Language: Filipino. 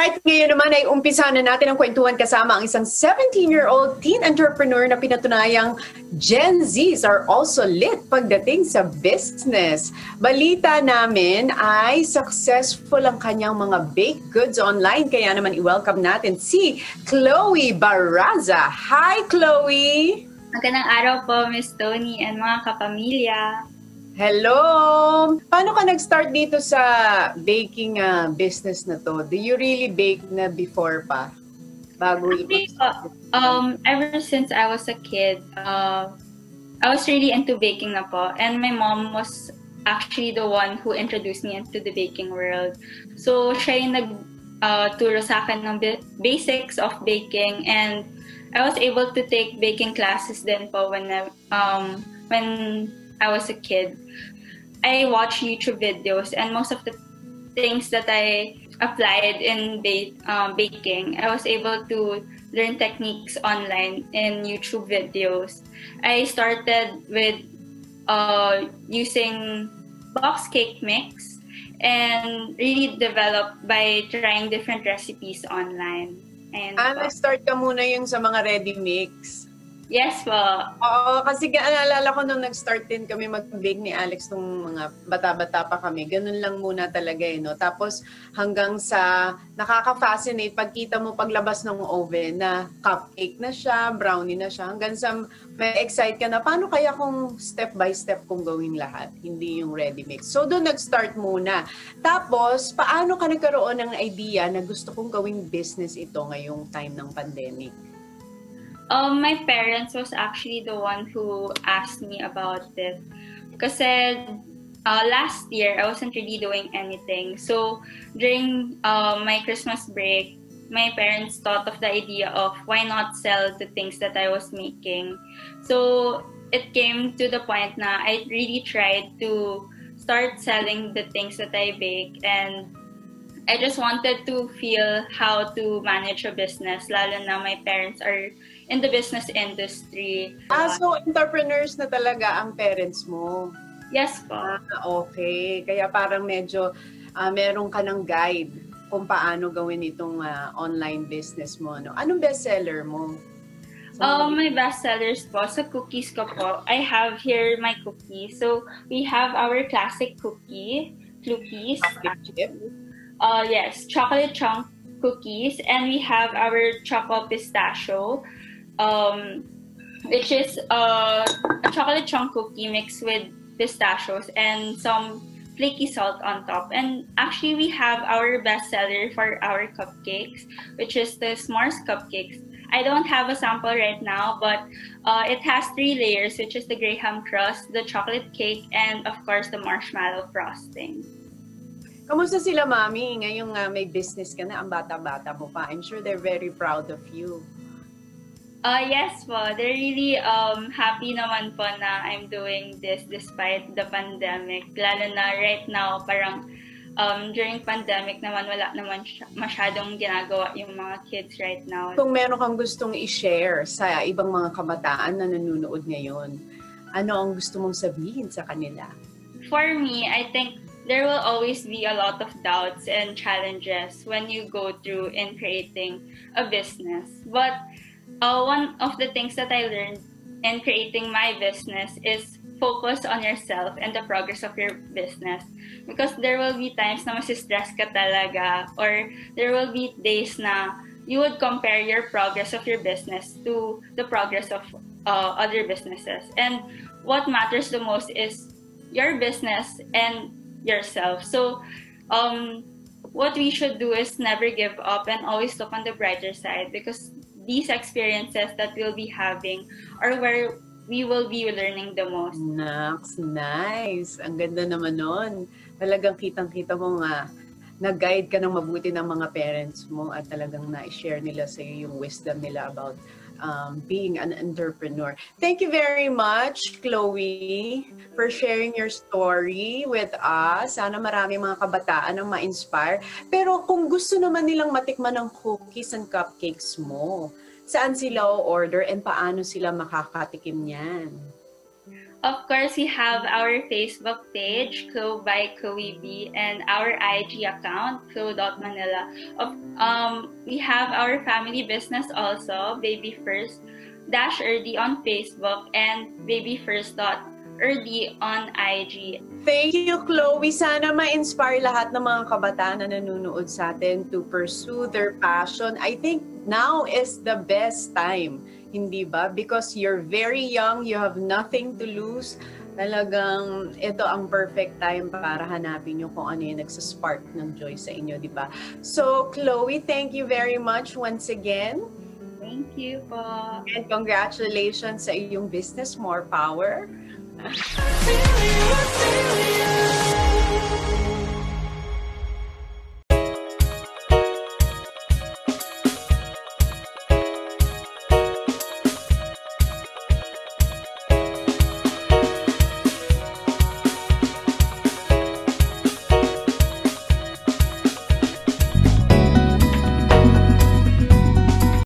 Alright, ngayon naman ay umpisa na natin ang kwentuhan kasama ang isang 17-year-old teen entrepreneur na pinatunayang Gen Zs are also lit pagdating sa business. Balita namin ay successful ang kanyang mga baked goods online kaya naman i-welcome natin si Chloe Baraza. Hi Chloe! Magandang araw po Miss Tony and mga kapamilya. Hello! Paano ka nag-start dito sa baking uh, business na to? Do you really bake na before pa? Bago Actually, uh, um, ever since I was a kid, uh, I was really into baking na po. And my mom was actually the one who introduced me into the baking world. So, siya yung nag-turo uh, sa akin ng basics of baking. And I was able to take baking classes din po when, um, when I was a kid, I watched YouTube videos, and most of the things that I applied in ba- um, baking, I was able to learn techniques online in YouTube videos. I started with uh, using box cake mix and really developed by trying different recipes online. And, uh, start ka muna yung sa mga ready mix. Yes po. Oo, kasi naalala ko nung nag-start din kami mag-bake ni Alex nung mga bata-bata pa kami. Ganun lang muna talaga eh, no? Tapos hanggang sa nakaka-fascinate pagkita mo paglabas ng oven na cupcake na siya, brownie na siya, hanggang sa may excite ka na, paano kaya kung step by step kung gawin lahat? Hindi yung ready mix. So doon nag-start muna. Tapos, paano ka nagkaroon ng idea na gusto kong gawing business ito ngayong time ng pandemic? Um, my parents was actually the one who asked me about it. Kasi uh, last year, I wasn't really doing anything. So during uh, my Christmas break, my parents thought of the idea of why not sell the things that I was making. So it came to the point na I really tried to start selling the things that I bake and I just wanted to feel how to manage a business lalo na my parents are in the business industry. Ah, so entrepreneurs na talaga ang parents mo? Yes po. Ah, okay. Kaya parang medyo uh, meron ka ng guide kung paano gawin itong uh, online business mo. No? Anong bestseller mo? Um, my bestsellers po, sa cookies ko po, I have here my cookies. So, we have our classic cookie, cookies. Uh, yes, chocolate chunk cookies. And we have our chocolate pistachio um, which is uh, a chocolate chunk cookie mixed with pistachios and some flaky salt on top. And actually, we have our best seller for our cupcakes, which is the S'mores cupcakes. I don't have a sample right now, but uh, it has three layers, which is the graham crust, the chocolate cake, and of course the marshmallow frosting. Kamusta sila, Mami? Ngayong uh, may business ka na, ang bata-bata mo pa. I'm sure they're very proud of you. Uh, yes po. They're really um, happy naman po na I'm doing this despite the pandemic. Lalo na right now, parang um, during pandemic naman, wala naman masyadong ginagawa yung mga kids right now. Kung meron kang gustong i-share sa ibang mga kabataan na nanonood ngayon, ano ang gusto mong sabihin sa kanila? For me, I think there will always be a lot of doubts and challenges when you go through in creating a business. But uh, one of the things that I learned in creating my business is focus on yourself and the progress of your business. Because there will be times na masistress ka talaga or there will be days na you would compare your progress of your business to the progress of uh, other businesses. And what matters the most is your business and yourself. So, um, what we should do is never give up and always look on the brighter side because these experiences that we'll be having are where we will be learning the most. Nax, nice. Ang ganda naman nun. Talagang kitang-kita mo nga nag-guide ka ng mabuti ng mga parents mo at talagang na-share nila sa iyo yung wisdom nila about um, being an entrepreneur. Thank you very much, Chloe, for sharing your story with us. Sana marami mga kabataan ang ma-inspire. Pero kung gusto naman nilang matikman ng cookies and cupcakes mo, saan sila o-order and paano sila makakatikim niyan? Of course, we have our Facebook page, Chloe by Chloe B, and our IG account, Chloe.manila. Of, um, we have our family business also, Baby First Dash Erdi on Facebook and Baby First Erdi on IG. Thank you, Chloe. Sana ma-inspire lahat ng mga kabataan na nanonood sa atin to pursue their passion. I think now is the best time hindi ba? Because you're very young, you have nothing to lose. Talagang ito ang perfect time para hanapin nyo kung ano yung nagsaspark ng joy sa inyo, di ba? So, Chloe, thank you very much once again. Thank you po. And congratulations sa iyong business, More Power. I feel you